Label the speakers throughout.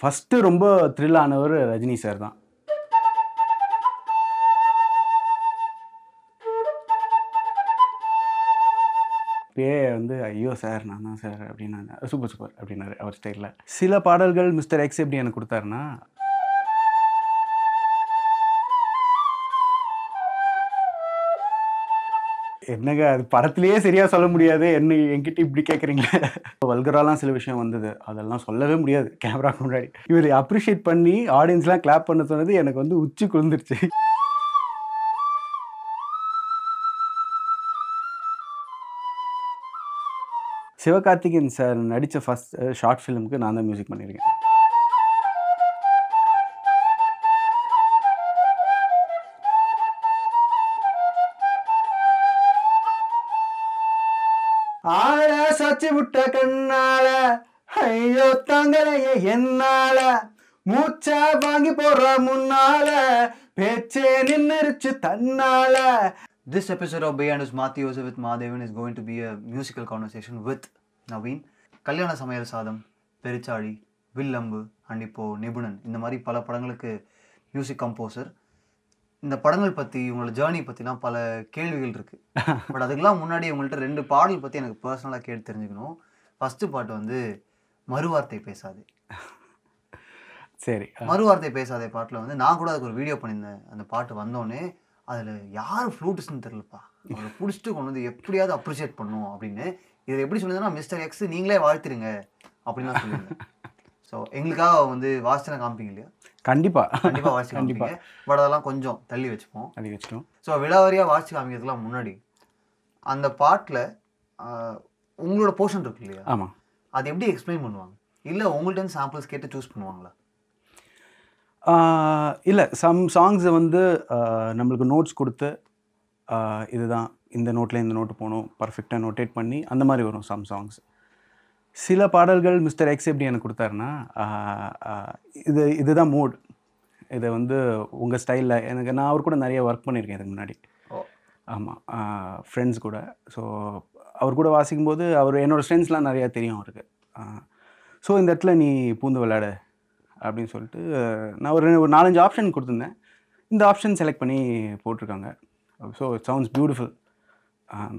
Speaker 1: First ரொம்ப thrill ஆனவர் Rajini sir தான். அப்பயே வந்து ஐயோ சார் நான் தான் சார் அப்படின்னாங்க சூப்பர் சூப்பர் அப்படின்னாரு அவர் ஸ்டைலில் சில பாடல்கள் மிஸ்டர் எக்ஸ் எப்படி எனக்கு கொடுத்தாருன்னா என்னங்க அது படத்துலேயே சரியாக சொல்ல முடியாது. என்ன என்கிட்ட இப்படி கேட்குறீங்களே வல்கராலாம் சில விஷயம் வந்தது. அதெல்லாம் சொல்லவே முடியாது. கேமராக்கு முன்னாடி. இவர் அப்ரிஷியேட் பண்ணி ஆடியன்ஸ்லாம் கிளாப் பண்ண சொன்னது எனக்கு வந்து உச்சி குளிர்ந்துருச்சு. சிவகார்த்திகேயன் சார் நடித்த ஃபஸ்ட் ஷார்ட் ஃபிலிமுக்கு நான் தான் மியூசிக் பண்ணியிருக்கேன் ஆள விட்ட கண்ணால ஐயோ தங்களையே என்னால. மூச்சா வாங்கி போற முன்னால பேச்சே நின்னுருச்சு தன்னால.
Speaker 2: This episode of Beyond is Matthew Joseph with Mahadevan is going to be a musical conversation with Naveen. கல்யாண சமையல் சாதம் பெருச்சாழி வில்லம்பு அண்ட் இப்போது நிபுணன் இந்த மாதிரி பல படங்களுக்கு மியூசிக் கம்போசர் இந்த படங்கள் பற்றி உங்களோட ஜேர்னி பற்றிலாம் பல கேள்விகள் இருக்கு. பட் அதுக்கெல்லாம் முன்னாடி உங்கள்கிட்ட ரெண்டு பாடல் பற்றி எனக்கு பர்சனலாக கேட்டு தெரிஞ்சுக்கணும். ஃபஸ்ட்டு பாட்டு வந்து மறுவார்த்தை பேசாது.
Speaker 1: சரி
Speaker 2: மறுவார்த்தை பேசாதே பாட்டில் வந்து நான் கூட அதுக்கு ஒரு வீடியோ பண்ணியிருந்தேன். அந்த பாட்டு வந்தோடனே அதில் யார் ஃப்ளூட்டிஸ்னு தெரிலப்பா அவரை பிடிச்சிட்டு கொண்டு வந்து எப்படியாவது அப்ரிஷியேட் பண்ணும் அப்படின்னு. இதில் எப்படி சொல்லுதுன்னா மிஸ்டர் எக்ஸ் நீங்களே வாழ்த்துருங்க. அப்படின்லாம் சொல்லியிருந்தேன். ஸோ எங்களுக்காக வந்து வாசனை காமிப்பீங்க இல்லையா?
Speaker 1: கண்டிப்பா.
Speaker 2: கண்டிப்பாக வாசி
Speaker 1: கண்டிப்பா.
Speaker 2: காமிப்பீங்க. பட் அதெல்லாம் கொஞ்சம் தள்ளி வச்சுப்போம்.
Speaker 1: அது வச்சிட்டோம்.
Speaker 2: ஸோ விழாவாரியாக வாசி காமிக்கிறதுலாம் முன்னாடி அந்த பாட்டில் உங்களோட போர்ஷன் இருக்கு இல்லையா?
Speaker 1: ஆமாம்
Speaker 2: அது எப்படி எக்ஸ்பிளைன் பண்ணுவாங்க? இல்லை உங்கள்ட்ட சாம்பிள்ஸ் கேட்டு சூஸ் பண்ணுவாங்களா?
Speaker 1: இல்லை சம் சாங்ஸை வந்து நம்மளுக்கு நோட்ஸ் கொடுத்து இதுதான் இந்த நோட்டில் இந்த நோட்டு போகணும் பர்ஃபெக்டாக நோட்டேட் பண்ணி அந்த மாதிரி வரும் சம் சாங்ஸ் சில பாடல்கள் மிஸ்டர் எக்ஸ் எப்படி எனக்கு கொடுத்தாருன்னா இது இதுதான் மூட் இதை வந்து உங்கள் ஸ்டைலில் எனக்கு நான் அவர் கூட நிறைய ஒர்க் பண்ணியிருக்கேன் இதுக்கு முன்னாடி. ஆமாம் ஃப்ரெண்ட்ஸ் கூட. ஸோ அவர் கூட வாசிக்கும்போது அவர் என்னோடய ஸ்ட்ரென்த்ஸ்லாம் நிறையா தெரியும் அவருக்கு. ஸோ இந்த இடத்துல நீ பூந்து விளையாடு அப்படின்னு சொல்லிட்டு நான் ஒரு ஒரு நாலஞ்சு ஆப்ஷன் கொடுத்துருந்தேன். இந்த ஆப்ஷன் செலக்ட் பண்ணி போட்டிருக்காங்க. So it sounds beautiful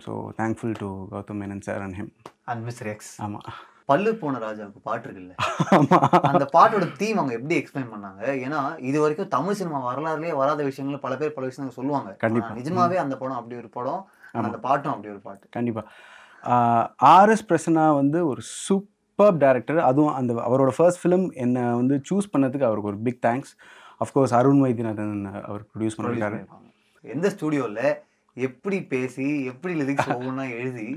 Speaker 1: so thankful to Gautham Menon sir and him
Speaker 2: and mister X
Speaker 1: ஆமாம்
Speaker 2: பல்லு போன ராஜாவுக்கு பாட்டு இருக்குல்ல? அந்த பாட்டோட தீம் அவங்க எப்படி எக்ஸ்பிளைன் பண்ணாங்க? ஏன்னா இது வரைக்கும் தமிழ் சினிமா வரலாறுலயே வராத விஷயங்கள் பல பேர் பல விஷயங்கள் சொல்லுவாங்க.
Speaker 1: கண்டிப்பா.
Speaker 2: ஆனா நிஜமாவே அந்த படம் அப்படி ஒரு படம் அந்த பாட்டும் அப்படி ஒரு பாட்டு.
Speaker 1: கண்டிப்பாக ஆர்எஸ் பிரசன்னா வந்து ஒரு சூப்பர் டேரக்டர் அதுவும் அந்த அவரோட ஃபர்ஸ்ட் ஃபிலிம் என்னை வந்து சூஸ் பண்ணதுக்கு அவருக்கு ஒரு big thanks of course Arun Vaidyanathan our produce
Speaker 2: பண்ணிருப்பாங்க. எந்த ஸ்டுடியோல எப்படி பேசி எப்படி லிரிக்ஸ் ஒவ்வொன்றா எழுதி.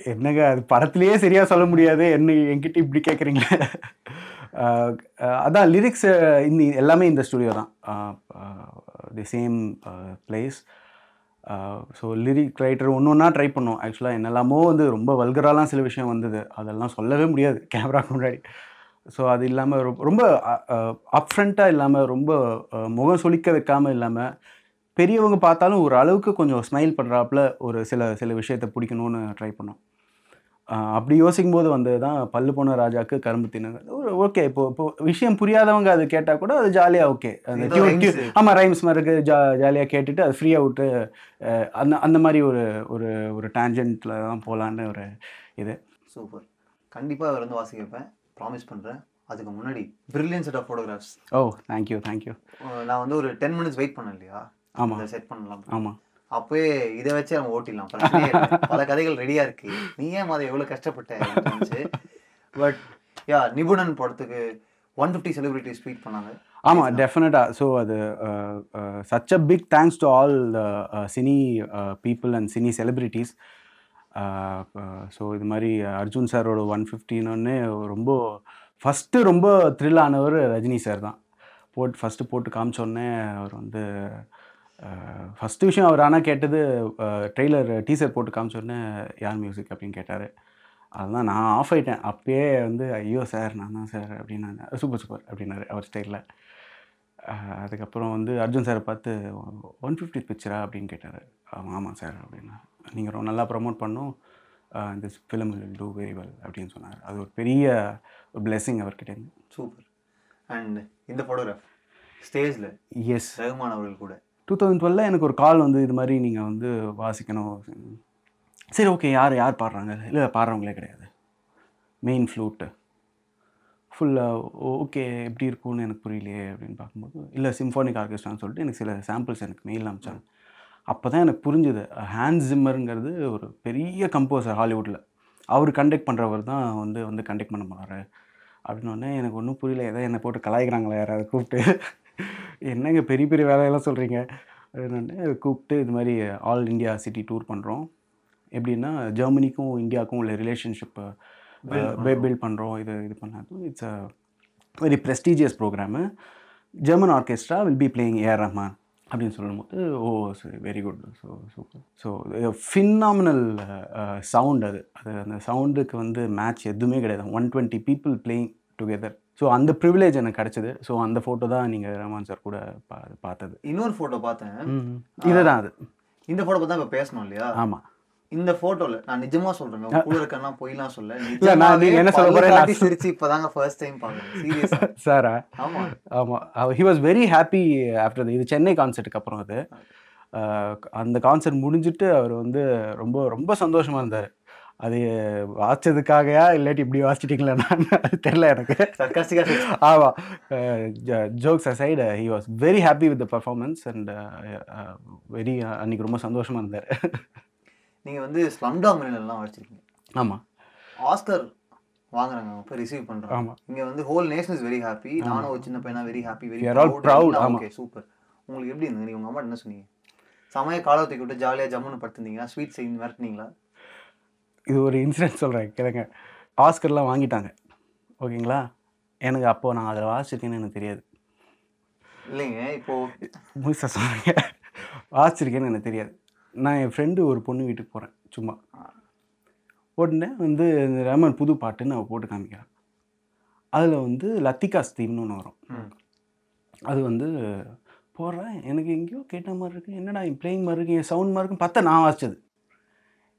Speaker 1: என்னங்க அது படத்துலேயே சரியாக சொல்ல முடியாது. என்ன என்கிட்ட இப்படி கேட்குறீங்களே அதான் லிரிக்ஸ் இந்த எல்லாமே இந்த ஸ்டுடியோ தான். The same place so lyric writer ஒன்று ஒன்றா ட்ரை பண்ணோம். ஆக்சுவலாக என்னெல்லாமோ வந்து ரொம்ப வல்கராலாம் சில விஷயம் வந்தது. அதெல்லாம் சொல்லவே முடியாது கேமராக்கு முன்னாடி. ஸோ அது இல்லாமல் ரொம்ப அப்ஃப்ரண்ட்டாக இல்லாமல் ரொம்ப முகம் சொலிக்க வைக்காமல் இல்லாமல் பெரியவங்க பார்த்தாலும் ஒரு அளவுக்கு கொஞ்சம் ஸ்மைல் பண்ணுறாப்புல ஒரு சில சில விஷயத்தை பிடிக்கணும்னு ட்ரை பண்ணோம். அப்படி யோசிக்கும் போது வந்தது தான் பல்லு போன ராஜாக்கு கரும்பு தின்னுங்க. ஒரு ஓகே இப்போ இப்போ விஷயம் புரியாதவங்க அது கேட்டால் கூட அது ஜாலியாக ஓகே அந்த ஆமாம் ரைம்ஸ் மாதிரி ஜா ஜாலியாக கேட்டுட்டு அது ஃப்ரீயாக விட்டு அந்த அந்த மாதிரி ஒரு ஒரு ஒரு டேஞ்சென்ட்டில் தான் போகலான்னு ஒரு இது.
Speaker 2: சூப்பர் கண்டிப்பா அவர் வந்து வாசிக்க வைப்பேன் ப்ராமிஸ் பண்றேன். அதுக்கு முன்னாடி brilliant set of photographs
Speaker 1: oh thank you thank you
Speaker 2: நான் வந்து ஒரு டென் மினிட்ஸ் வெயிட் பண்ணேன் இல்லையா?
Speaker 1: ஆமா.
Speaker 2: இதை செட் பண்ணலாம்.
Speaker 1: ஆமாம்
Speaker 2: அப்பவே இதை வச்சு நம்ம ஓட்டிடலாம். பல கதைகள் ரெடியா இருக்கு. நீ ஏன் அதை எவ்வளவு கஷ்டப்பட்ட பட் யா நிபுணன் படத்துக்கு ஒன் ஃபிஃப்டி செலிபிரிட்டி ஸ்பீட் பண்ணாங்க.
Speaker 1: ஆமாம் டெஃபினட்டாக ஸோ அது such a big thanks to all the cine people and cine celebrities so இது மாதிரி அர்ஜுன் சாரோட ஒன் ஃபிஃப்டின்னு ரொம்ப ஃபஸ்ட்டு ரொம்ப த்ரில் ஆனவர் ரஜினி சார் தான். போட்டு ஃபஸ்ட்டு போட்டு காமிச்சோடனே அவர் வந்து ஃபஸ்ட்டு விஷயம் அவர் ஆனால் கேட்டது ட்ரெய்லர் டீசர் போட்டு காமிச்சோடனே யார் மியூசிக் அப்படின்னு கேட்டார். அதுதான் நான் ஆஃப் ஆயிட்டேன். அப்பயே வந்து ஐயோ சார் நான் தான் சார் அப்படின்னாங்க சூப்பர் சூப்பர் அப்படின்னாரு அவர் ஸ்டைலில் அதுக்கப்புறம் வந்து அர்ஜுன் சாரை பார்த்து ஒன் ஃபிஃப்டி பிக்சரா அப்படின்னு கேட்டார். ஆமாம் ஆமாம் சார் அப்படின்னா. நீங்கள் ரொம்ப நல்லா ப்ரமோட் பண்ணோம். This film will do very well அப்படின்னு சொன்னார். அது ஒரு பெரிய ஒரு பிளெஸிங் அவர்கிட்ட இருந்து.
Speaker 2: சூப்பர் அண்ட் இந்த ஃபோட்டோகிராஃப் ஸ்டேஜில்
Speaker 1: எஸ்
Speaker 2: ரகுமான் அவர்கள் கூட
Speaker 1: டூ தௌசண்ட் டுவெலில் எனக்கு ஒரு கால் வந்து இது மாதிரி நீங்கள் வந்து வாசிக்கணும். சரி ஓகே யார் யார் பாடுறாங்க? இல்லை பாடுறவங்களே கிடையாது. மெயின் ஃப்ளூட்டு ஃபுல்லாக ஓகே எப்படி இருக்கும்னு எனக்கு புரியலையே அப்படின்னு பார்க்கும்போது இல்லை சிம்ஃபானிக் ஆர்கெஸ்ட்ரான்னு சொல்லிட்டு எனக்கு சில சாம்பிள்ஸ் எனக்கு மெயில் அனுப்பிச்சாங்க. அப்போ தான் எனக்கு புரிஞ்சுது ஹேண்ட் ஜிம்மருங்கிறது ஒரு பெரிய கம்போசர் ஹாலிவுட்டில் அவர் கண்டக்ட் பண்ணுறவர் தான் வந்து வந்து கண்டக்ட் பண்ண போகிறாரு அப்படின்னு உடனே எனக்கு ஒன்றும் புரியல. ஏதோ என்னை போட்டு கலாய்க்கிறாங்களா யாராவது கூப்பிட்டு. என்னங்க பெரிய பெரிய வேலையெல்லாம் சொல்கிறீங்க அப்படின்னு கூப்பிட்டு இது மாதிரி ஆல் இந்தியா சிட்டி டூர் பண்ணுறோம் எப்படின்னா ஜெர்மனிக்கும் இந்தியாவுக்கும் உள்ள ரிலேஷன்ஷிப்பை பில்ட் பண்ணுறோம் இது இது பண்ணாது it's a very prestigious programme German orchestra will be playing AR Rahman அப்படின்னு சொல்லும்போது ஓ சரி very good so super so phenomenal sound அது. அது அந்த சவுண்டுக்கு வந்து மேட்ச் எதுவுமே கிடையாது. One twenty people playing together so அந்த ப்ரிவிலேஜ் எனக்கு கிடச்சிது. ஸோ அந்த ஃபோட்டோ தான் நீங்கள் ரஹ்மான் சார் கூட பா பார்த்தது.
Speaker 2: இன்னொரு ஃபோட்டோ பார்த்தேன்.
Speaker 1: இதுதான் அது.
Speaker 2: இந்த ஃபோட்டோ பார்த்தா இப்போ பேசணும் இல்லையா?
Speaker 1: ஆமாம்
Speaker 2: இந்த போட்டோல நான் நிஜமா சொல்றேன். உங்க கூட இருக்கேன்னா பொய்லாம் சொல்ல
Speaker 1: இல்ல, நான் நீங்க என்ன சொல்ல போறேன் நான்
Speaker 2: சிரிச்சு இப்பதாங்க ஃபர்ஸ்ட் டைம் பாக்குறேன் சீரியஸா
Speaker 1: சாரா
Speaker 2: ஆமா.
Speaker 1: ஆமாம் he was very happy after இது சென்னை கான்சர்ட்டுக்கு அப்புறம் அது. அந்த கான்சர்ட் முடிஞ்சிட்டு அவர் வந்து ரொம்ப ரொம்ப சந்தோஷமாக இருந்தார். அது வாசிச்சதுக்காகயா இல்லாட்டி இப்படி வாசிச்சிட்டிங்களேன்னு அது தெரில எனக்கு.
Speaker 2: சர்க்காஸ்டிக்கா
Speaker 1: ஆமாம் jokes aside he was very happy with the performance and very அன்னைக்கு ரொம்ப சந்தோஷமாக இருந்தார்.
Speaker 2: நீங்க வந்து ஸ்லம்டாக் மில்லியன் எல்லாம் வச்சிருக்கீங்க
Speaker 1: ஆமாம்
Speaker 2: ஆஸ்கர் வாங்குறாங்க. போய் ரிசீவ் பண்றாங்க.
Speaker 1: ஆமா.
Speaker 2: இங்க வந்து whole nation is very happy நானும் ஒரு சின்ன பையனா வெரி ஹாப்பி வெரி
Speaker 1: ஆமா.
Speaker 2: ஓகே சூப்பர் உங்களுக்கு எப்படி இருந்தது? நீங்க உங்க அம்மா என்ன சொன்னீங்க? சமய காலத்துக்கு விட்டு ஜாலியா ஜம்முன்னு படுத்திருந்தீங்களா? ஸ்வீட் செய்து மிரட்டினீங்களா?
Speaker 1: இது ஒரு இன்சிடென்ட் சொல்கிறேன் கேளுங்க. ஆஸ்கர்லாம் வாங்கிட்டாங்க. ஓகேங்களா? எனக்கு அப்போது நான் அதில் வாசிச்சிருக்கேன்னு எனக்கு தெரியாது.
Speaker 2: இல்லைங்க இப்போ
Speaker 1: முழுசாக சொல்லுங்க. வாசிச்சிருக்கேன்னு எனக்கு தெரியாது. நான் என் ஃப்ரெண்டு ஒரு பொண்ணு வீட்டுக்கு போகிறேன் சும்மா. உடனே வந்து இந்த ரமன் புது பாட்டுன்னு அவள் போட்டு காமிக்கிறான் அதில் வந்து லத்திகா ஸ்தீம்னு ஒன்று வரும். அது வந்து போடுறேன் எனக்கு எங்கேயோ கேட்ட மாதிரி இருக்கு. என்னடா பிளேயிங் மாதிரி இருக்கு என் சவுண்ட் மாதிரி இருக்குன்னு பார்த்தா நான் வாசிச்சது.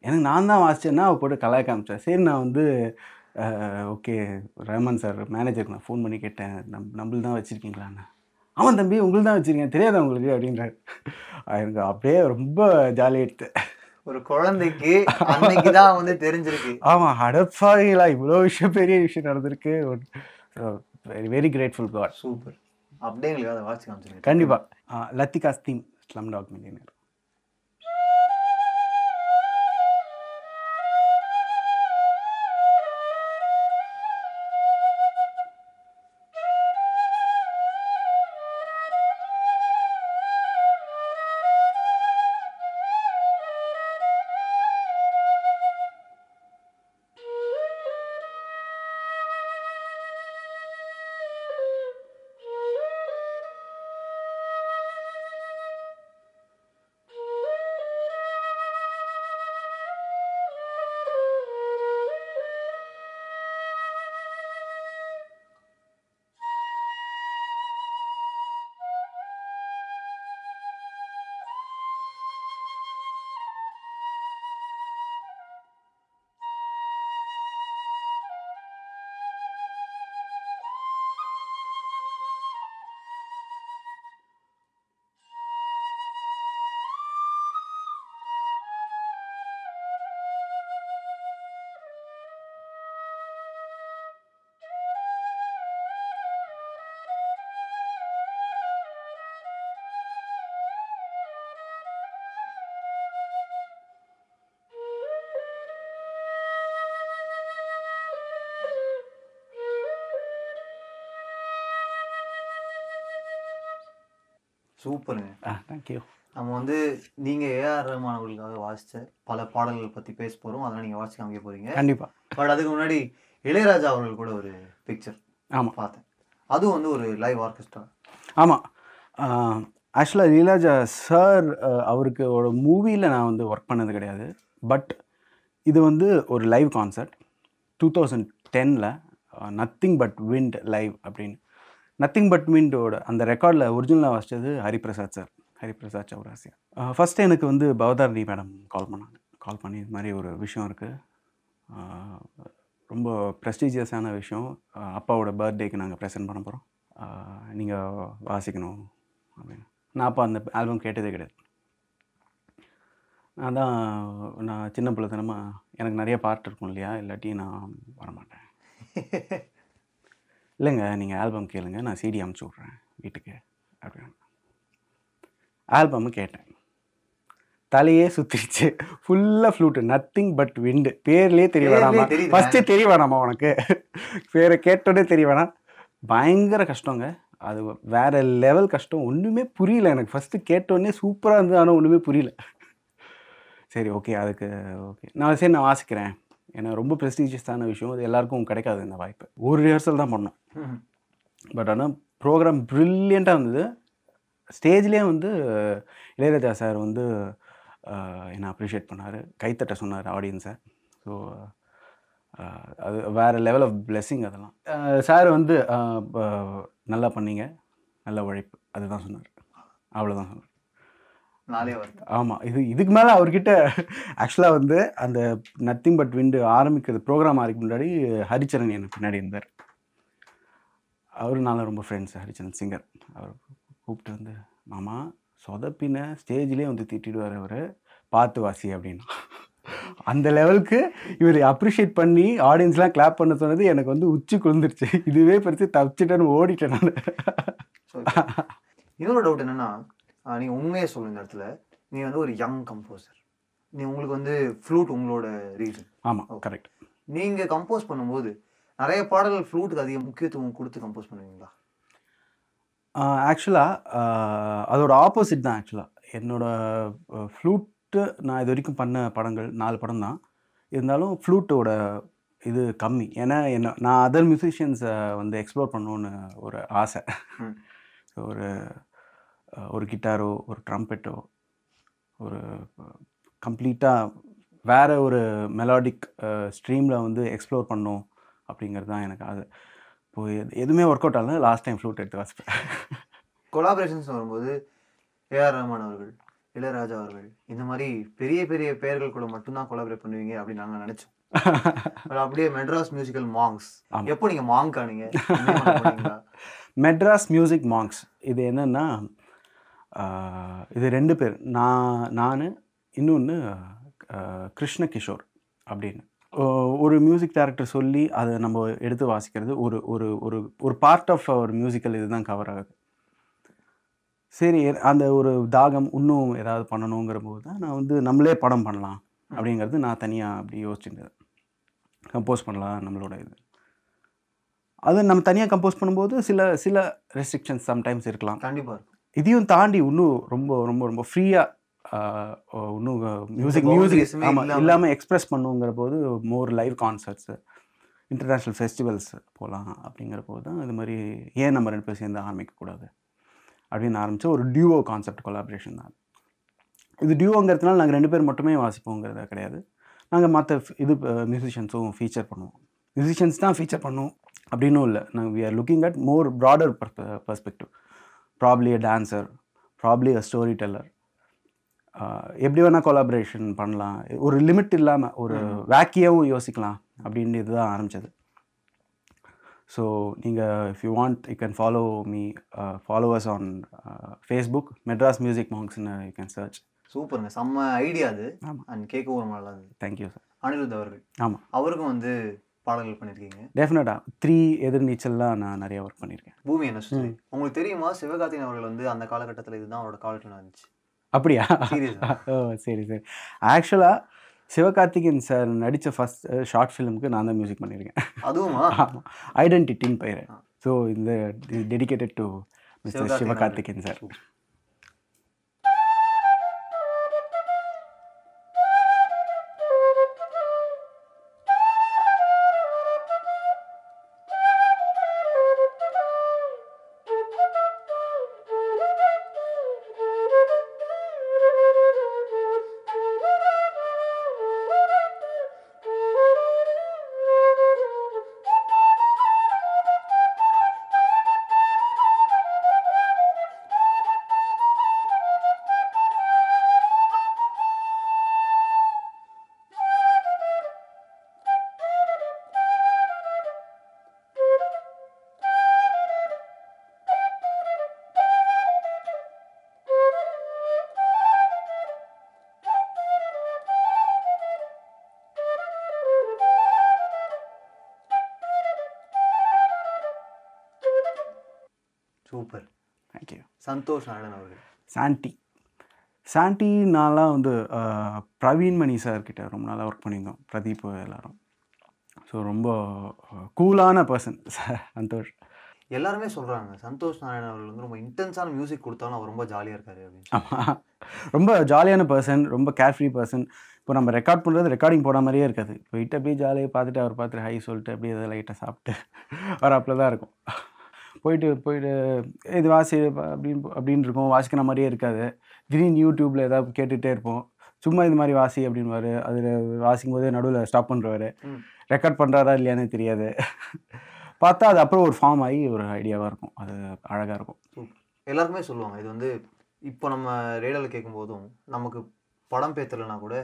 Speaker 1: எனக்கு நான் தான் வாசிச்சேன்னா அவள் போட்டு கலாய காமிச்சேன் சரி நான் வந்து ஓகே ரஹ்மான் சார் மேனேஜருக்கு நான் ஃபோன் பண்ணி கேட்டேன். நம் நம்மள் தான் வச்சுருக்கீங்களான்னு. ஆமாம் தம்பி உங்களுக்கு தான் வச்சுருக்கேன் தெரியாதா உங்களுக்கு? அப்படின்றாரு. எனக்கு அப்படியே ரொம்ப ஜாலியாகிடுது
Speaker 2: ஒரு குழந்தைக்கு அன்னைக்கு தான் வந்து தெரிஞ்சிருக்கு.
Speaker 1: ஆமாம் அடப்பாங்களா இவ்வளோ விஷயம் பெரிய விஷயம் நடந்திருக்கு. Very very grateful God
Speaker 2: super. அப்படியே எங்களுக்கு அதை வாட்சி காமிச்சிருங்க
Speaker 1: கண்டிப்பாக லத்திகா ஸ்தீம் ஸ்லம் டாக் மில்லியனர்
Speaker 2: சூப்பருங்க.
Speaker 1: ஆ தேங்க்யூ
Speaker 2: நம்ம வந்து நீங்க ஏஆர் ரஹ்மான் அவர்களுக்காக வாசிச்ச பல பாடல்கள் பத்தி பேச போறோம். அதெல்லாம் நீங்க வாசிச்சு காமிக்க போறீங்க.
Speaker 1: கண்டிப்பாக
Speaker 2: பட் அதுக்கு முன்னாடி இளையராஜா அவர்கள் கூட ஒரு பிக்சர்
Speaker 1: ஆமாம்
Speaker 2: பார்த்தேன். அதுவும் வந்து ஒரு லைவ் ஆர்கெஸ்ட்ரா
Speaker 1: ஆமாம் ஆக்சுவலாக லீலாஜா சார் அவருக்கு ஒரு மூவியில் நான் வந்து ஒர்க் பண்ணது கிடையாது. பட் இது வந்து ஒரு லைவ் கான்சர்ட் டூ தௌசண்ட் டெனில் நத்திங் பட் விண்ட் லைவ் அப்படின்னு. நத்திங் பட் மீண்டோட அந்த ரெக்கார்டில் ஒரிஜினலாக வாசிச்சது ஹரிபிரசாத் சார் ஹரிபிரசாத் சௌராசியா. ஃபஸ்ட்டு எனக்கு வந்து பவதாரணி மேடம் கால் பண்ணாங்க கால் பண்ணி இது மாதிரி ஒரு விஷயம் இருக்குது ரொம்ப ப்ரெஸ்டீஜியஸான விஷயம். அப்பாவோட பர்த்டேக்கு நாங்கள் ப்ரெசென்ட் பண்ண போகிறோம் நீங்கள் வாசிக்கணும் அப்படின்னு. நான் அப்போ அந்த ஆல்பம் கேட்டதே கிடையாது. நான் தான் நான் சின்ன பிள்ளைத்தனமாக எனக்கு நிறைய பாட்டு இருக்கும் இல்லையா? இல்லாட்டி நான் வரமாட்டேன். இல்லைங்க நீங்கள் ஆல்பம் கேளுங்க நான் சிடி அமுச்சு விட்றேன் வீட்டுக்கு அப்படின்னு. ஆல்பம் கேட்டேன். தலையே சுத்திருச்சு. ஃபுல்லாக ஃப்ளூட்டு நத்திங் பட் விண்டு பேர்லேயே தெரிய வேணாமா. ஃபஸ்ட்டு தெரிய வேணாமா உனக்கு? பேரை கேட்டோடனே தெரிய வேணாம். பயங்கர கஷ்டங்க. அது வேற லெவல் கஷ்டம். ஒன்றுமே புரியல எனக்கு. ஃபஸ்ட்டு கேட்டோடனே சூப்பராக இருந்தது ஆனால் ஒன்றுமே புரியல. சரி ஓகே அதுக்கு ஓகே நான் சரி நான் வாசிக்கிறேன். ஏன்னா ரொம்ப ப்ரெஸ்டீஜியஸான விஷயம். அது எல்லாருக்கும் கிடைக்காது இந்த வாய்ப்பு. ஒரு ரிஹர்சல் தான் பண்ணோம். பட் ஆனால் ப்ரோக்ராம் ப்ரில்லியண்ட்டாக இருந்தது. ஸ்டேஜ்லேயே வந்து இளையராஜா சார் வந்து என்னை அப்ரிஷியேட் பண்ணார். கைத்தட்ட சொன்னார் ஆடியன்ஸை ஸோ அது வேறு லெவல் ஆஃப் பிளெஸ்ஸிங் அதெல்லாம். சார் வந்து நல்லா பண்ணீங்க. நல்ல உழைப்பு. அதுதான் சொன்னார். அவ்வளோதான் சொன்னார். ஆமாம் இது இதுக்கு மேலே அவர்கிட்ட ஆக்சுவலாக வந்து அந்த நத்திங் பட் விண்டு ஆரம்பிக்கிறது ப்ரோக்ராம் ஆரம்பிக்க முன்னாடி ஹரிச்சரன் எனக்கு பின்னாடி இருந்தார். அவரு நானும் ரொம்ப ஃப்ரெண்ட்ஸ் ஹரிச்சரன் சிங்கர் அவர் கூப்பிட்டு வந்து மாமா சொதப்பின ஸ்டேஜ்லேயே வந்து திட்டிடுவார் அவர். பார்த்து வாசி அப்படின்னா. அந்த லெவலுக்கு இவர் அப்ரிஷியேட் பண்ணி ஆடியன்ஸ்லாம் கிளாப் பண்ண சொன்னது எனக்கு வந்து உச்சி குளிர்ந்துருச்சு. இதுவே பெருசு தப்பிச்சிட்டேன்னு ஓடிட்டேன் நான்.
Speaker 2: இன்னொரு டவுட் என்னன்னா நீங்க உண்மையை சொல்லுங்க இந்த இடத்துல நீங்க வந்து ஒரு யங் கம்போசர் நீ உங்களுக்கு வந்து ஃப்ளூட் உங்களோட ரீசன்
Speaker 1: ஆமாம் கரெக்ட்
Speaker 2: நீங்க கம்போஸ் பண்ணும்போது நிறைய பாடல்கள் ஃப்ளூட்டுக்கு அதிக முக்கியத்துவம் கொடுத்து கம்போஸ் பண்ணுவீங்களா?
Speaker 1: ஆக்சுவலாக அதோட ஆப்போசிட் தான் ஆக்சுவலாக என்னோட ஃப்ளூட்டு நான் இது வரைக்கும் பண்ண படங்கள் நாலு படம் தான். இருந்தாலும் ஃப்ளூட்டோட இது கம்மி. ஏன்னா என்ன நான் அதர் மியூசிஷியன்ஸை வந்து எக்ஸ்ப்ளோர் பண்ணணுன்னு ஒரு ஆசை. ஒரு ஒரு கிட்டாரோ ஒரு ட்ரம்பெட்டோ ஒரு கம்ப்ளீட்டாக வேற ஒரு மெலாடிக் ஸ்ட்ரீமில் வந்து எக்ஸ்ப்ளோர் பண்ணணும் அப்படிங்கிறது தான் எனக்கு அது. இப்போ எது- எதுவுமே ஒர்க் அவுட் ஆகல லாஸ்ட் டைம் ஃப்ளூட் எடுத்து வாசிப்பேன்.
Speaker 2: கொலாபரேஷன்ஸ் வரும்போது ஏஆர் ரஹ்மான் அவர்கள் இளையராஜா அவர்கள் இந்த மாதிரி பெரிய பெரிய பெயர்கள் கூட மட்டும்தான் கொலாபரேட் பண்ணுவீங்க அப்படின்னு நாங்க நினைச்சோம். அப்படியே மெட்ராஸ் மியூசிக்கல் மாங்ஸ். எப்போ நீங்க மாங்க் ஆனீங்க?
Speaker 1: மெட்ராஸ் மியூசிக் மாங்ஸ் இது என்னென்னா இது ரெண்டு பேர். நான் நான் இன்னொன்று கிருஷ்ண கிஷோர் அப்படின்னு. ஒரு மியூசிக் டேரக்டர் சொல்லி அதை நம்ம எடுத்து வாசிக்கிறது ஒரு ஒரு ஒரு ஒரு பார்ட் ஆஃப் ஒரு மியூசிக்கல் இதுதான் கவர் ஆகுது. சரி அந்த ஒரு தாகம் இன்னும் ஏதாவது பண்ணணுங்கிற போது தான் நான் வந்து நம்மளே படம் பண்ணலாம் அப்படிங்கிறது நான் தனியாக அப்படி யோசிச்சுட்டு கம்போஸ் பண்ணலாம் நம்மளோட இது. அது நம்ம தனியாக கம்போஸ் பண்ணும்போது சில சில ரெஸ்ட்ரிக்ஷன்ஸ் சம்டைம்ஸ் இருக்கலாம்.
Speaker 2: கண்டிப்பாக இருக்கும்.
Speaker 1: இதையும் தாண்டி இன்னும் ரொம்ப ரொம்ப ரொம்ப ஃப்ரீயாக இன்னும் மியூசிக் மியூசிக் ஆமாம்
Speaker 2: இல்லாம-
Speaker 1: இல்லாமல் எக்ஸ்பிரஸ் பண்ணுங்கிற போது more live concerts international festivals போகலாம் அப்படிங்கிற போது தான் இது மாதிரி ஏன் நம்ம ரெண்டு பேரும் சேர்ந்து ஆரம்பிக்கக்கூடாது அப்படின்னு ஆரம்பித்த ஒரு டியூவோ கான்செப்ட் கொலாபரேஷன் தான். இது டியூவோங்கிறதுனால நாங்கள் ரெண்டு பேர் மட்டுமே வாசிப்போங்கிறது கிடையாது. நாங்கள் மற்ற இது மியூசிஷியன்ஸும் ஃபீச்சர் பண்ணுவோம். மியூசிஷியன்ஸ் தான் ஃபீச்சர் பண்ணுவோம் அப்படின்னும் இல்லை. நாங்கள் we are looking at more broader perspective probably a dancer probably a story teller எப்படி வேணால் கொலாபரேஷன் பண்ணலாம். ஒரு லிமிட் இல்லாமல் ஒரு வேக்கியாவும் யோசிக்கலாம் அப்படின்னு இதுதான் ஆரம்பித்தது ஸோ நீங்கள் if you want you can follow me followers on Facebook Madras music மாங்ஸ்னு you can search
Speaker 2: சூப்பருங்க. செம்ம ஐடியா அது.
Speaker 1: ஆமாம்
Speaker 2: அண்ட் கேட்கவும் ரொம்ப நல்லா
Speaker 1: தேங்க்யூ சார்
Speaker 2: அனிருத் அவர்கள்.
Speaker 1: ஆமாம்
Speaker 2: அவருக்கும் வந்து பாடல்கள் பண்ணியிருக்கீங்க
Speaker 1: டெஃபினட்டாக த்ரீ எதிர்நீச்சல்லாம் நான் நிறைய ஒர்க் பண்ணியிருக்கேன்
Speaker 2: பூமி என்ன சுத்தி உங்களுக்கு தெரியுமா சிவகார்த்திகேயன் அவர்கள் வந்து அந்த காலகட்டத்தில் இதுதான் அவரோட காலத்தில் இருந்துச்சு
Speaker 1: அப்படியா? ஓ சரி சரி. ஆக்சுவலாக சிவகார்த்திகேயன் சார் நடித்த ஃபஸ்ட் ஷார்ட் ஃபிலிமுக்கு நான் தான் மியூசிக் பண்ணியிருக்கேன்
Speaker 2: அதுவுமா?
Speaker 1: ஐடென்டிட்டின்னு பெயர் ஸோ இந்த dedicated to mister
Speaker 2: Sivakarthikeyan
Speaker 1: sir
Speaker 2: Santhosh Narayanan அவர்கள்.
Speaker 1: சாண்டி. சாண்டி நான்லாம் வந்து அஹ், பிரவீன் மணி சார் கிட்ட ரொம்ப நாளாக ஒர்க் பண்ணியிருந்தோம். பிரதீப் எல்லாரும். ஸோ ரொம்ப கூலான பர்சன் சந்தோஷ்.
Speaker 2: எல்லாருமே சொல்றாங்க சந்தோஷ் நாராயணன் அவர்கள் வந்து ரொம்ப இன்டென்ஸான மியூசிக் கொடுத்தாலும் அவர் ரொம்ப ஜாலியா இருக்காரு அப்படின்னு
Speaker 1: ஆமாம் ரொம்ப ஜாலியான பர்சன் ரொம்ப கேர்ஃப்ரீ பர்சன் இப்போ நம்ம ரெக்கார்ட் பண்ணுறது ரெக்கார்டிங் போட மாதிரியே இருக்காது. போயிட்டு அப்படியே ஜாலியாக பார்த்துட்டு அவர் பார்த்துட்டு ஹை சொல்லிட்டு அப்படியே எதாவது லைட்டாக சாப்பிட்டு வராப்பில் தான் இருக்கும். போயிட்டு போயிட்டு இது வாசி அப்படின்னு அப்படின்னு இருக்கும். வாசிக்கிற மாதிரியே இருக்காது. திடீர்னு யூடியூப்பில் ஏதாவது கேட்டுகிட்டே இருப்போம். சும்மா இது மாதிரி வாசி அப்படின்வாரு அதில் வாசிக்கும் போது நடுவில் ஸ்டாப் பண்ணுறவாரு
Speaker 2: ம்.
Speaker 1: ரெக்கார்ட் பண்ணுறாரா இல்லையானே தெரியாது. பார்த்தா அது அப்புறம் ஒரு ஃபார்ம் ஆகி ஒரு ஐடியாவாக இருக்கும். அது அழகாக இருக்கும்.
Speaker 2: எல்லாருக்குமே சொல்லுவாங்க இது வந்து இப்போ நம்ம ரேடியோவில் கேட்கும்போதும் நமக்கு படம் பேத்தலைன்னா கூட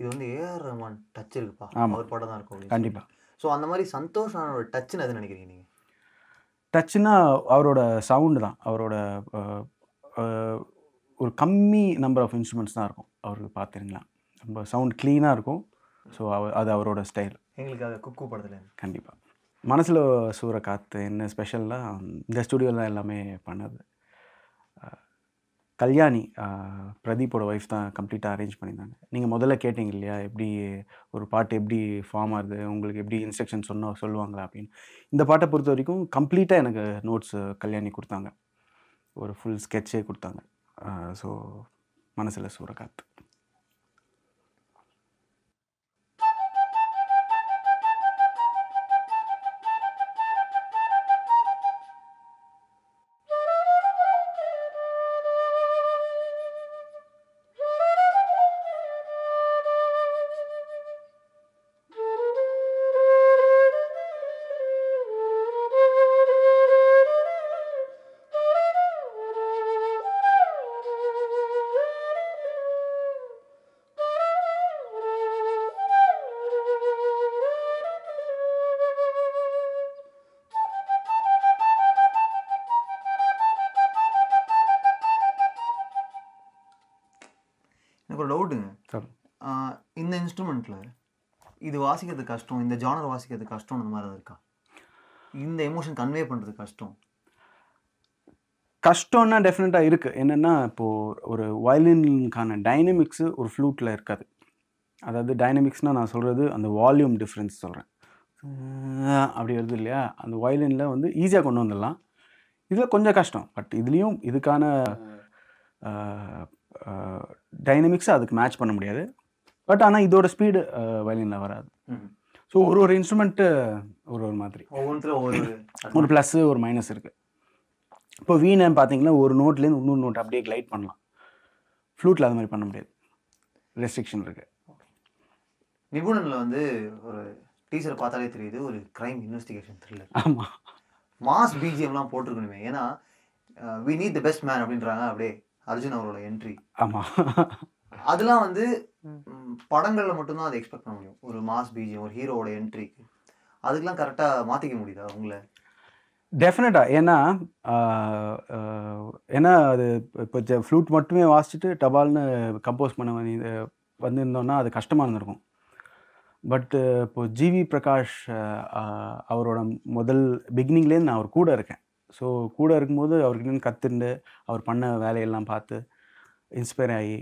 Speaker 2: இது வந்து ஏஆர் ரஹ்மான் டச் இருக்குப்பா. அவர் படம் தான் இருக்கும்.
Speaker 1: கண்டிப்பாக
Speaker 2: ஸோ அந்த மாதிரி சந்தோஷ் நாராயணோட டச்சுன்னு எது நினைக்கிறீங்க நீங்க?
Speaker 1: டச்சுன்னா அவரோட சவுண்டு தான். அவரோட ஒரு கம்மி நம்பர் ஆஃப் இன்ஸ்ட்ருமெண்ட்ஸ் தான் இருக்கும். அவருக்கு பார்த்துருங்களா ரொம்ப சவுண்ட் க்ளீனாக இருக்கும். ஸோ அவ அது அவரோட ஸ்டைல்
Speaker 2: எங்களுக்காக குக்கு படத்துல.
Speaker 1: கண்டிப்பாக மனசில் சூற காற்று என்ன ஸ்பெஷல்லாம் இந்த ஸ்டுடியோவில் தான் எல்லாமே பண்ணது. கல்யாணி பிரதீப்போட ஒய்ஃப் தான் கம்ப்ளீட்டாக அரேஞ்ச் பண்ணியிருந்தாங்க. நீங்கள் முதல்ல கேட்டிங்க இல்லையா எப்படி ஒரு பாட்டு எப்படி ஃபார்ம் ஆகுது உங்களுக்கு எப்படி இன்ஸ்ட்ரக்ஷன் சொன்ன சொல்லுவாங்களா அப்படின்னு. இந்த பாட்டை பொறுத்த வரைக்கும் கம்ப்ளீட்டாக எனக்கு நோட்ஸ் கல்யாணி கொடுத்தாங்க. ஒரு ஃபுல் ஸ்கெட்சே கொடுத்தாங்க. ஸோ மனசில் சூற
Speaker 2: எனக்கு ஒரு டவுட்டுங்க இந்த இன்ஸ்ட்ருமெண்ட்ல இது வாசிக்கிறது கஷ்டம் இந்த ஜானர் வாசிக்கிறது கஷ்டம் அந்த மாதிரி இருக்கா? இந்த எமோஷன் கன்வே பண்றது கஷ்டம்.
Speaker 1: கஷ்டம்னா டெஃபினட்டாக இருக்குது என்னென்னா இப்போது ஒரு வயலினுக்கான டைனமிக்ஸு ஒரு ஃப்ளூட்டில் இருக்காது. அதாவது டைனமிக்ஸ்னால் நான் சொல்கிறது அந்த வால்யூம் டிஃப்ரென்ஸ் சொல்கிறேன் அப்படி வருது இல்லையா? அந்த வயலினில் வந்து ஈஸியாக கொண்டு வந்துடலாம். இதில் கொஞ்சம் கஷ்டம். பட் இதுலேயும் இதுக்கான டைனமிக்ஸை அதுக்கு மேட்ச் பண்ண முடியாது. பட் ஆனால் இதோட ஸ்பீடு வயலினில் வராது. ஸோ ஒரு ஒரு இன்ஸ்ட்ருமெண்ட்டு ஒரு ஒரு மாதிரி.
Speaker 2: ஒவ்வொன்றுல ஒவ்வொரு
Speaker 1: ஒரு ப்ளஸ்ஸு ஒரு மைனஸ் இருக்குது இப்போ வீணை பார்த்தீங்கன்னா ஒரு நோட்லேருந்து இன்னொரு நோட் அப்படியே கிளைட் பண்ணலாம். ஃப்ளூட்டில் அது மாதிரி பண்ண முடியாது. ரெஸ்ட்ரிக்ஷன் இருக்குது
Speaker 2: நிபுணன்ல வந்து ஒரு டீச்சர் பார்த்தாலே தெரியுது ஒரு கிரைம் இன்வெஸ்டிகேஷன் த்ரில்லர்
Speaker 1: ஆமாம்
Speaker 2: மாஸ் பிஜிஎம்லாம் போட்டிருக்கணுமே. ஏன்னா we need the best man அப்படின்றாங்க அப்படியே அர்ஜுன் அவரோட என்ட்ரி
Speaker 1: ஆமாம்
Speaker 2: அதெல்லாம் வந்து படங்கள்ல மட்டும்தான் அதை எக்ஸ்பெக்ட் பண்ண முடியும். ஒரு மாஸ் பிஜிஎம் ஒரு ஹீரோவோட என்ட்ரிக்கு அதுக்கெல்லாம் கரெக்டாக மாற்றிக்க முடியுதா உங்களை?
Speaker 1: டெஃபினட்டாக ஏன்னா ஏன்னா அது இப்போ ஃப்ளூட் மட்டுமே வாசிச்சுட்டு டபால்னு கம்போஸ் பண்ண வந்து வந்திருந்தோன்னா அது கஷ்டமாக இருந்திருக்கும். பட்டு இப்போ ஜிவி பிரகாஷ் அவரோட முதல் பிகினிங்லேருந்து நான் அவர் கூட இருக்கேன். ஸோ கூட இருக்கும்போது அவர்கிட்ட கற்றுண்டு அவர் பண்ண வேலையெல்லாம் பார்த்து இன்ஸ்பயர் ஆகி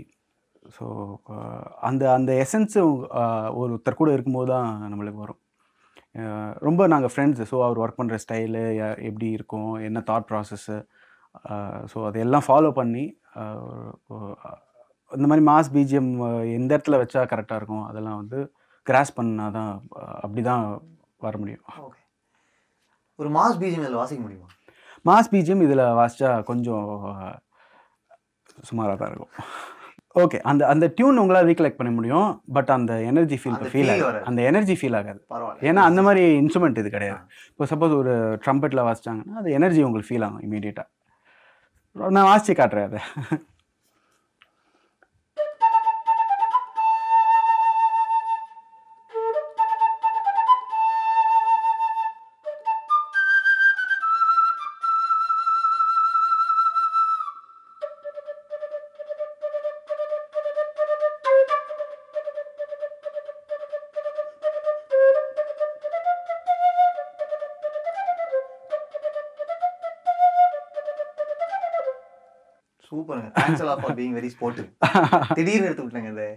Speaker 1: ஸோ அந்த அந்த எசன்ஸு ஒருத்தர் கூட இருக்கும்போது தான் நம்மளுக்கு வரும். ரொம்ப நாங்கள் ஃப்ரெண்ட்ஸு ஸோ அவர் ஒர்க் பண்ணுற ஸ்டைலு எப்படி இருக்கும் என்ன தாட் ப்ராசஸ்ஸு ஸோ அதையெல்லாம் ஃபாலோ பண்ணி இந்த மாதிரி மாஸ் பிஜிஎம் எந்த இடத்துல வச்சா கரெக்டாக இருக்கும் அதெல்லாம் வந்து கிராஸ் பண்ணால் தான் அப்படி தான் வர முடியும்.
Speaker 2: ஓகே ஒரு மாஸ் பிஜிஎம் இதில் வாசிக்க முடியுமா?
Speaker 1: மாஸ் பிஜிஎம் இதில் வாசிச்சா கொஞ்சம் சுமாராக தான் இருக்கும். ஓகே அந்த அந்த டியூன் உங்களால் ரீகலெக்ட் பண்ண முடியும் பட் அந்த எனர்ஜி ஃபீல் ஃபீல் ஆகாது. அந்த எனர்ஜி ஃபீல் ஆகாது. ஏன்னா அந்த மாதிரி இன்ஸ்ட்ருமெண்ட் இது கிடையாது. இப்போ சப்போஸ் ஒரு ட்ரம்பெட்டில் வாசிச்சாங்கன்னா அது எனர்ஜி உங்களுக்கு ஃபீல் ஆகும் இமீடியட்டாக நான் வாசிச்சு காட்டுறேன் அதை.
Speaker 2: ஃபார் பீங் வெரி ஸ்போர்ட்டிவ் திடீர்னு எடுத்து விட்டாங்க இதை.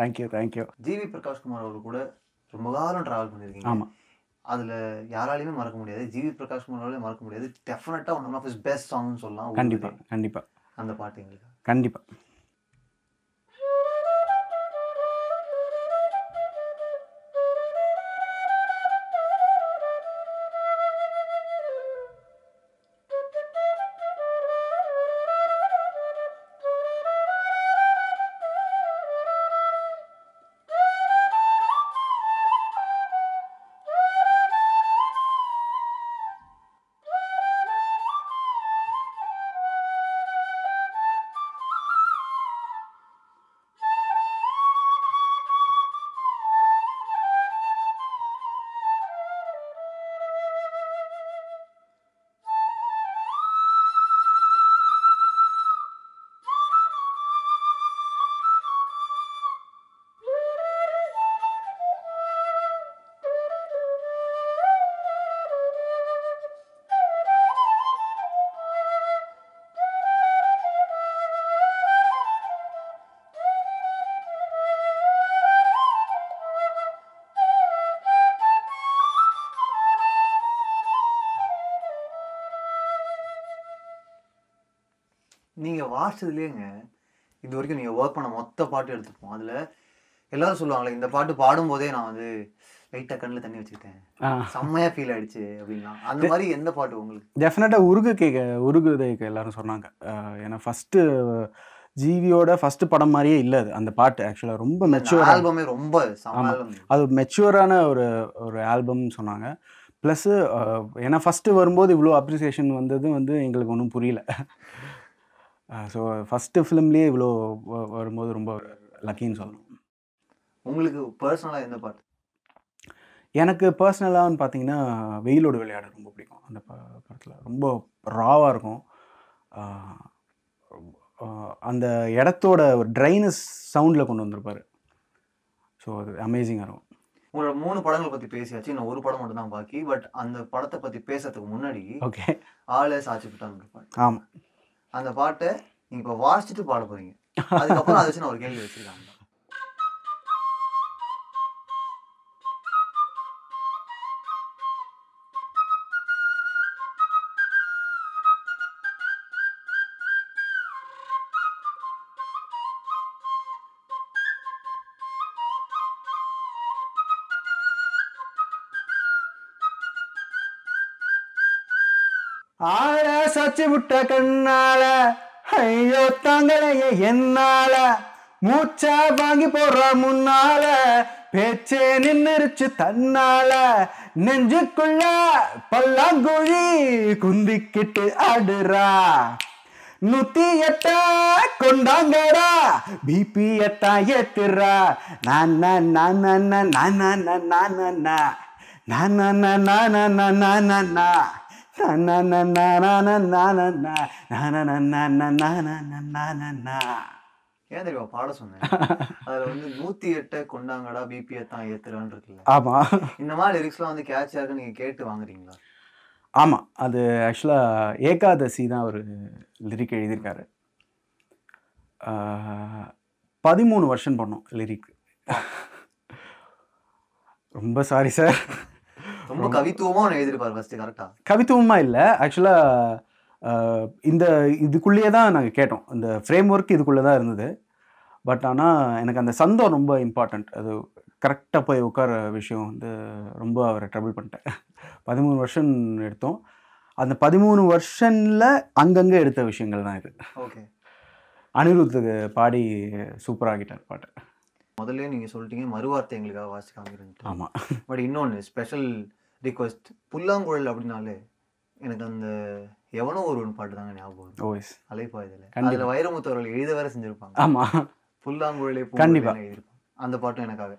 Speaker 1: Thank you thank you
Speaker 2: GV Prakash Kumar அவர்கள் கூட ரொம்ப காலம் டிராவல் பண்ணியிருக்கீங்க.
Speaker 1: ஆமாம்
Speaker 2: அதுல யாராலையுமே மறக்க முடியாது. ஜிவி பிரகாஷ் குமாராலையும் மறக்க முடியாது. டெஃபினட்டா ஒன் ஆஃப் இஸ் பெஸ்ட் சாங்னு சொல்லலாம்.
Speaker 1: கண்டிப்பாக கண்டிப்பாக
Speaker 2: அந்த பாட்டு எங்களுக்கு.
Speaker 1: கண்டிப்பாக
Speaker 2: வாசிச்சதுலேங்க இது வரைக்கும் நீங்க ஒர்க் பண்ண மொத்த பாட்டு எடுத்துப்போம் அதுல எல்லாரும் சொல்லுவாங்களே இந்த பாட்டு பாடும்போதே நான் வந்து லைட்டா கண்ணுல தண்ணி வச்சுக்கிட்டேன்
Speaker 1: ஆ.
Speaker 2: செம்மையா ஃபீல் ஆயிடுச்சு அப்படின்னா அந்த மாதிரி எந்த பாட்டு உங்களுக்கு?
Speaker 1: டெஃபினட்டாக உருகு கேட்க உருகுதை எல்லாரும் சொன்னாங்க. ஏன்னா ஃபஸ்ட்டு ஜிவியோட ஃபஸ்ட்டு படம் மாதிரியே இல்லை அது அந்த பாட்டு ஆக்சுவலாக ரொம்ப மெச்சூர்
Speaker 2: ஆல்பமே ரொம்ப
Speaker 1: அது மெச்சூரான ஒரு ஒரு ஆல்பம்னு சொன்னாங்க. ப்ளஸ்ஸு ஏன்னா ஃபஸ்ட்டு வரும்போது இவ்வளோ அப்ரிசியேஷன் வந்தது வந்து எங்களுக்கு ஒன்றும் புரியல. ஸோ ஃபஸ்ட்டு ஃபிலிம்லேயே இவ்வளோ வரும்போது ரொம்ப லக்கின்னு சொல்லணும்.
Speaker 2: உங்களுக்கு பர்சனலா எந்த பாட்டு
Speaker 1: எனக்கு பர்சனலான்னு பார்த்தீங்கன்னா வெயிலோடு விளையாட ரொம்ப பிடிக்கும். அந்த படத்தில். ரொம்ப ராவாக இருக்கும். அந்த இடத்தோட ஒரு ட்ரைனஸ் சவுண்டில் கொண்டு வந்திருப்பாரு. ஸோ அது அமேசிங்காக இருக்கும்.
Speaker 2: உங்களோட மூணு படங்களை பத்தி பேசியாச்சு. இன்னும் ஒரு படம் மட்டும் தான் பாக்கி. பட் அந்த படத்தை பத்தி பேசுறதுக்கு முன்னாடி
Speaker 1: ஓகே
Speaker 2: ஆளே சாட்சி விட்டாங்க ஒரு பாட்டு
Speaker 1: ஆமாம்
Speaker 2: அந்த பாட்டை நீங்க இப்ப வாசிச்சுட்டு பாட போறீங்க. அதுக்கப்புறம் அதை வச்சு நான் ஒரு கேள்வி வச்சிருக்காங்க
Speaker 1: சச்சி விட்ட கண்ணால ஐயோ தாங்களைய என்னால மூச்சா வாங்கி போடுற முன்னால பேச்சே நின்னுருச்சு தன்னால நெஞ்சுக்குள்ள பல்லாங்குழி குந்திக்கிட்டு ஆடுறா நூத்தி எட்டா கொண்டாங்கடா பிபி எட்டா ஏத்துறா நான் நான் நான் நான் நான் நான் நான் நான் நான் நான் நான் நான் நான் நான் நான் நான் நான் நான்
Speaker 2: ஏன் தெரியுமா பாட சொன்னேன் அதுல வந்து நூத்தி எட்டு கொண்டாங்கடா பிபியை தான் ஏத்துறான்னு இருக்குல்ல
Speaker 1: ஆமா
Speaker 2: இந்த மாதிரி லிரிக்ஸ்லாம் வந்து கேட்சியா இருக்கு நீங்க கேட்டு வாங்குறீங்களா
Speaker 1: ஆமா அது ஆக்சுவலாக ஏகாதசி தான் ஒரு லிரிக் எழுதியிருக்காரு பதிமூணு வருஷம் பண்ணோம் லிரிக் ரொம்ப சாரி சார்
Speaker 2: ரொம்ப கவித்துவமா எழுதிருப்பாரு ஃபர்ஸ்ட் கரெக்டா
Speaker 1: கவித்துவமா இல்லை. ஆக்சுவலாக இந்த இதுக்குள்ளேயே தான் நாங்கள் கேட்டோம். இந்த ஃப்ரேம் ஒர்க் இதுக்குள்ளே தான் இருந்தது. பட் ஆனால் எனக்கு அந்த சந்தம் ரொம்ப இம்பார்ட்டண்ட் அது கரெக்டாக போய் உட்கார விஷயம் வந்து ரொம்ப அவரை ட்ரபிள் பண்ணிட்டேன். பதிமூணு வருஷம் எடுத்தோம். அந்த பதிமூணு வருஷனில் அங்கங்கே எடுத்த விஷயங்கள் தான் இது.
Speaker 2: ஓகே
Speaker 1: அனிருத்துக்கு பாடி சூப்பராகிட்டார் பாட்டு.
Speaker 2: முதல்ல நீங்க சொல்லிட்டீங்க மறுவார்த்தை எங்களுக்காக காமிக்கிறேன்ட்டு.
Speaker 1: ஆமாம்
Speaker 2: பட் இன்னொன்று ஸ்பெஷல் ரிக்வெஸ்ட் புல்லாங்குழல் அப்படின்னாலே எனக்கு அந்த எவனோ ஒருவன் பாட்டு தாங்க ஞாபகம்
Speaker 1: ஓய்ஸ்
Speaker 2: அலைப்பா இதுல. அதுல வைரமுத்து அவர்கள் எழுத வேற செஞ்சிருப்பாங்க.
Speaker 1: ஆமாம்
Speaker 2: புல்லாங்குழலே
Speaker 1: கண்டிப்பா.
Speaker 2: பூங்குழலே எழுதியிருப்பாங்க. அந்த பாட்டும் எனக்காக.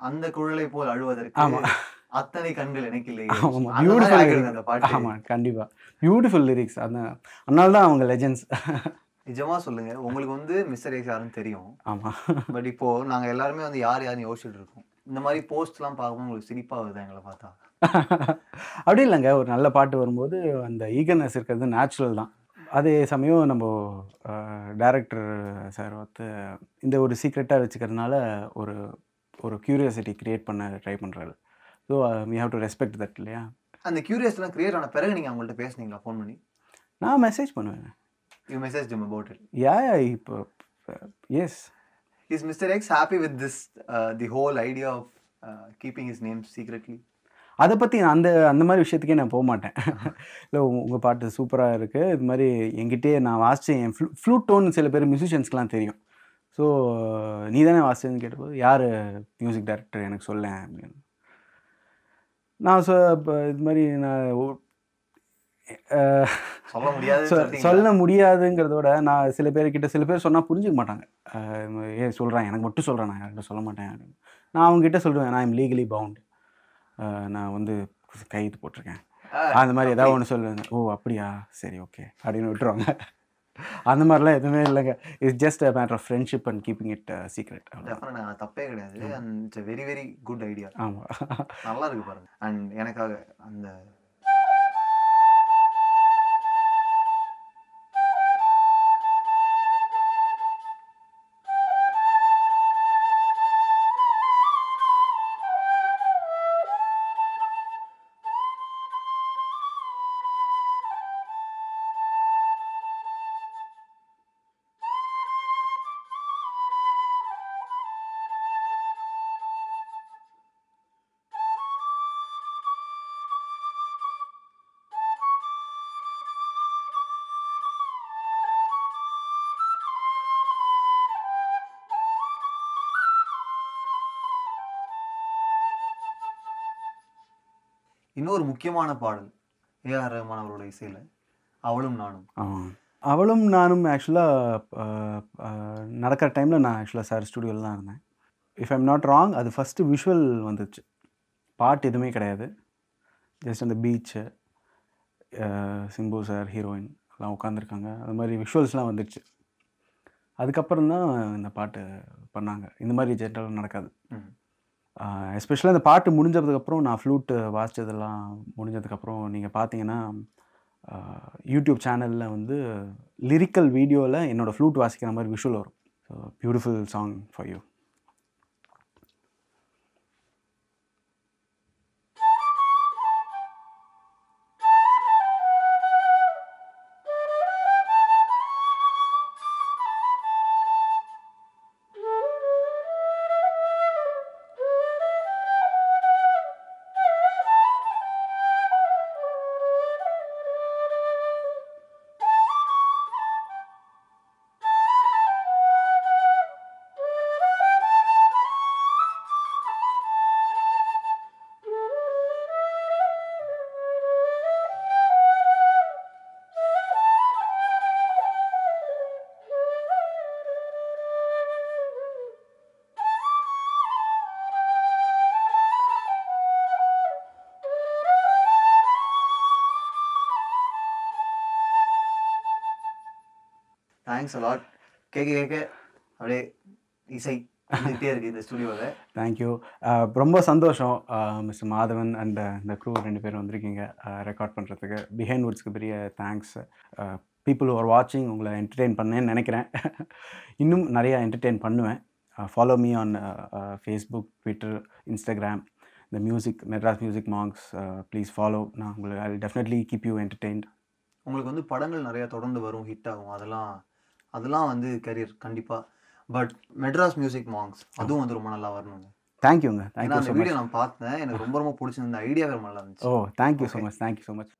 Speaker 2: அந்த குழலை போல் அழுவதற்கு
Speaker 1: ஆமா.
Speaker 2: அத்தனை கண்கள் எனக்கு
Speaker 1: ஆமா
Speaker 2: மாதிரி
Speaker 1: பியூட்டிஃபுல் ஆமாம் கண்டிப்பாக பியூட்டிஃபுல் லிரிக்ஸ் அந்த அதனால தான் அவங்க லெஜெண்ட்ஸ்
Speaker 2: நிஜமா சொல்லுங்க. உங்களுக்கு வந்து மிஸ்டர் எக்ஸ் யாருன்னு தெரியும்.
Speaker 1: ஆமாம்
Speaker 2: பட் இப்போ நாங்க எல்லாருமே வந்து யார் யாருன்னு யோசிச்சுட்டு இருக்கோம். இந்த மாதிரி போஸ்ட்லாம் பார்க்கும்போது உங்களுக்கு சிரிப்பா வருது எங்களை பார்த்தா?
Speaker 1: அப்படி இல்லைங்க. ஒரு நல்ல பாட்டு வரும்போது அந்த ஈகர்னஸ் இருக்கிறது நேச்சுரல் தான். அதே சமயம் நம்ம டைரக்டர் சார் வந்து இந்த ஒரு சீக்ரெட்டாக வச்சுக்கிறதுனால ஒரு ஒரு க்யூரியாசிட்டி க்ரியேட் பண்ண ட்ரை பண்ணுறாரு so we have to respect that இல்லையா?
Speaker 2: அந்த கியூரியஸ்லாம் கிரியேட் ஆன பிறகு நீங்க அவங்கள்ட்ட பேசுனீங்களா? ஃபோன் பண்ணி?
Speaker 1: நான் மெசேஜ் பண்ணுவேன்.
Speaker 2: You message them about it
Speaker 1: yeah இப்போ yes
Speaker 2: is mister X happy with this the whole idea of keeping his name secretly
Speaker 1: அதை பற்றி அந்த அந்த மாதிரி விஷயத்துக்கே நான் போக மாட்டேன். இல்லை உங்கள் பாட்டு சூப்பராக இருக்குது இது மாதிரி என்கிட்டயே நான் வாசித்தேன் என் ஃப்ளூ ஃப்ளூட் டோன் சில பேர் மியூசிஷியன்ஸ்க்குலாம் தெரியும். ஸோ நீ தானே வாசிச்சதுன்னு கேட்டபோது யார் மியூசிக் டைரக்டர் எனக்கு சொல்லேன் அப்படின்னு. நான் சொ இப்போ இது மாதிரி நான்
Speaker 2: சொல்ல முடியாது
Speaker 1: சொல்ல முடியாதுங்கிறதோட நான் சில பேர்கிட்ட சில பேர் சொன்னால் புரிஞ்சுக்க மாட்டாங்க. ஏ சொல்கிறேன் எனக்கு மட்டும் சொல்கிறேன் நான் யார்கிட்ட சொல்ல மாட்டேன். அப்படின்னு. நான் அவங்ககிட்ட சொல்லுவேன் நான் எம் லீகலி பவுண்ட் நான் வந்து கைது போட்டிருக்கேன். அந்த மாதிரி ஏதாவது ஒன்று சொல்லுவாங்க. ஓ அப்படியா? சரி ஓகே அப்படின்னு விட்டுருவாங்க. அந்த மாதிரிலாம் எதுவுமே இல்லைங்க. It's just a matter of friendship and keeping it secret
Speaker 2: definite தப்பே கிடையாது. And it's very very good idea
Speaker 1: ஆமாம்
Speaker 2: நல்லா இருக்கு பாருங்க. அண்ட் எனக்காக அந்த இன்னொரு முக்கியமான பாடல். ஏஆர் ரஹ்மான் அவரோட இசையில. அவளும் நானும்.
Speaker 1: அவளும் நானும் ஆக்சுவலாக நடக்கிற டைமில் நான் ஆக்சுவலாக சார் ஸ்டுடியோவில் தான் இருந்தேன். இஃப் ஐம் நாட் ராங் அது ஃபஸ்ட்டு விஷுவல் வந்துச்சு. பாட்டு எதுவுமே கிடையாது. ஜஸ்ட் அந்த பீச்சு சிம்பு சார் ஹீரோயின் எல்லாம் உட்காந்துருக்காங்க அது மாதிரி விஷுவல்ஸ்லாம் வந்துடுச்சு அதுக்கப்புறம் தான் இந்த பாட்டு பண்ணாங்க. இந்த மாதிரி ஜென்ரலாக நடக்காது. எஸ்பெஷலாக இந்த பாட்டு முடிஞ்சதுக்கப்புறம் நான் ஃப்ளூட்டு வாசித்ததெல்லாம் முடிஞ்சதுக்கப்புறம் நீங்கள் பார்த்தீங்கன்னா யூடியூப் சேனலில் வந்து லிரிக்கல் வீடியோவில் என்னோடய ஃப்ளூட் வாசிக்கிற மாதிரி விஷுவல் வரும். So beautiful song for you
Speaker 2: thanks a lot கேட்க கேட்க அப்படியே இசை வந்துகிட்டே இருக்கு இந்த ஸ்டுடியோவில்
Speaker 1: தேங்க்யூ ரொம்ப சந்தோஷம் மிஸ்டர் மாதவன் அண்ட் இந்த க்ரூ ரெண்டு பேரும் வந்திருக்கீங்க ரெக்கார்ட் பண்ணுறதுக்கு பிஹைண்ட் வுட்ஸ்க்கு பெரிய தேங்க்ஸ் பீப்புள் ஆர் வாட்சிங் உங்களை என்டர்டெயின் பண்ணேன்னு நினைக்கிறேன். இன்னும் நிறையா என்டர்டெயின் பண்ணுவேன். Follow me on Facebook Twitter Instagram இந்த music Madras music monks please follow நான் உங்களை I definitely keep you entertained
Speaker 2: உங்களுக்கு வந்து படங்கள் நிறைய தொடர்ந்து வரும் ஹிட் ஆகும். அதெல்லாம் அதெல்லாம் வந்து கரியர் கண்டிப்பா. பட் மெட்ராஸ் மியூசிக் மாங்ஸ் அதுவும் வந்து ரொம்ப நல்லா வரணுங்க.
Speaker 1: தேங்க்யூங்க தேங்க்யூ
Speaker 2: அந்த வீடியோ நான் பார்த்தேன். எனக்கு ரொம்ப ரொம்ப பிடிச்சிருந்த ஐடியாவே ரொம்ப நல்லா இருந்துச்சு.
Speaker 1: ஓ thank you so. Much thank you so much